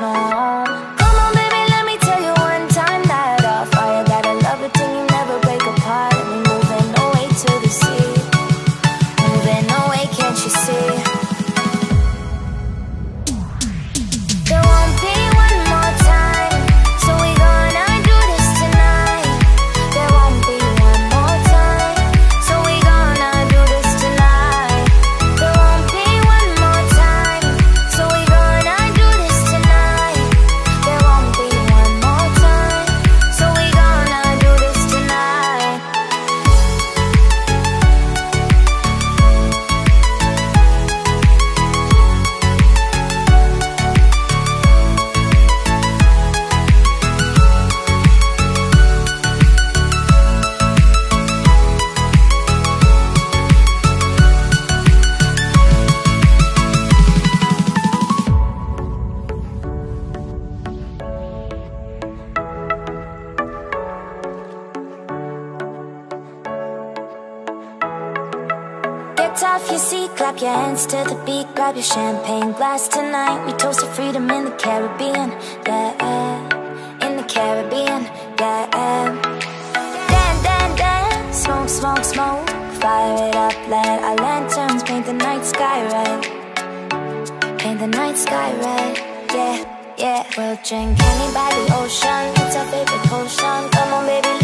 no your champagne glass tonight. We toast to freedom in the Caribbean, yeah, in the Caribbean, yeah. Dan, dan, dan, smoke, smoke, smoke, fire it up, let our lanterns paint the night sky red, paint the night sky red, yeah, yeah. We'll drink honey by the ocean, it's our favorite potion. Come on, baby,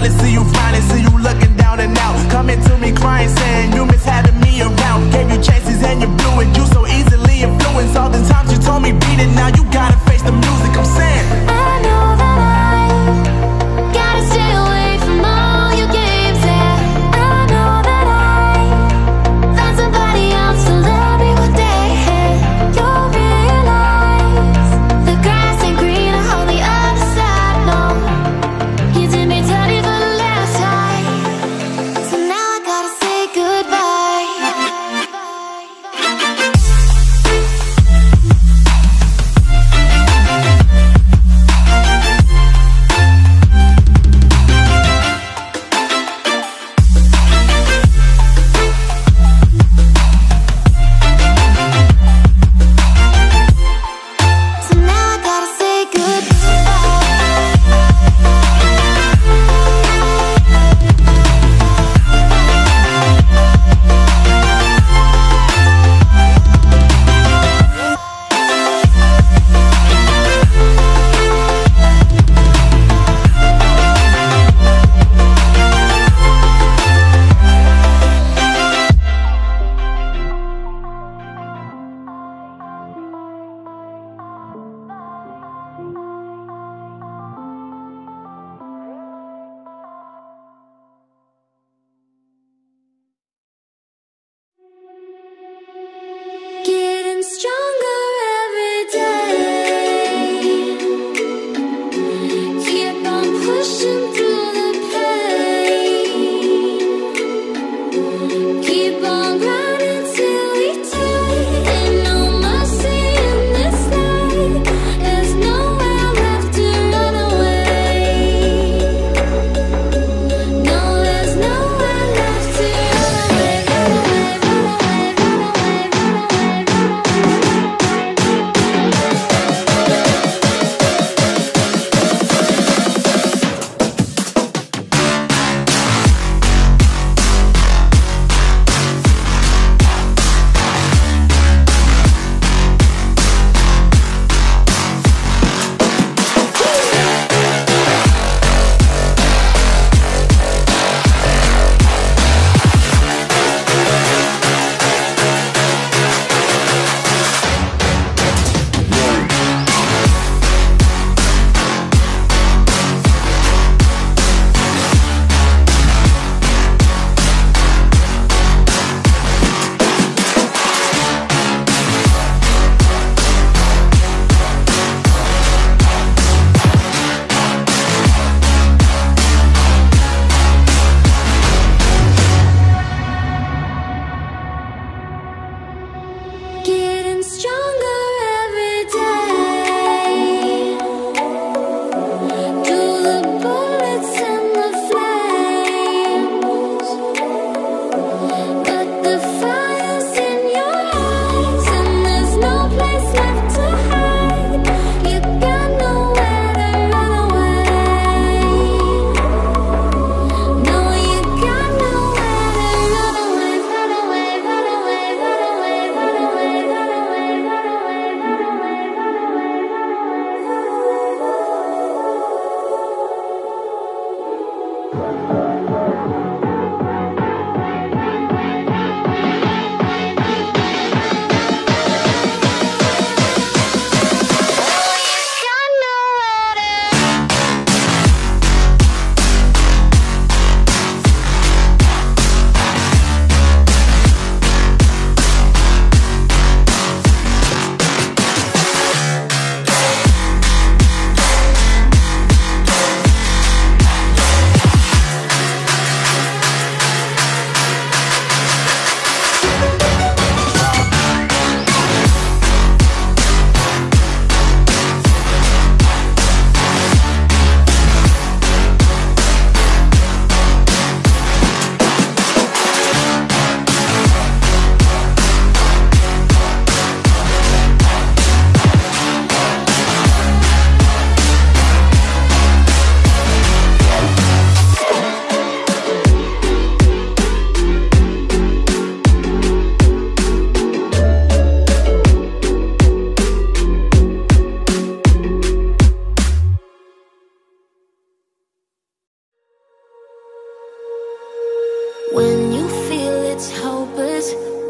trying see you finally see you looking down and out. Coming to me crying, saying you miss having me around. Gave you chances and you blew it. You so easily influenced all the times you told me.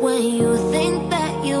When you think that you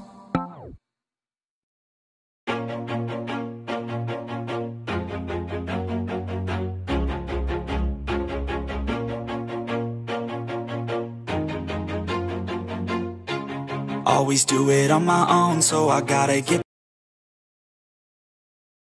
Always do it on my own, so I gotta get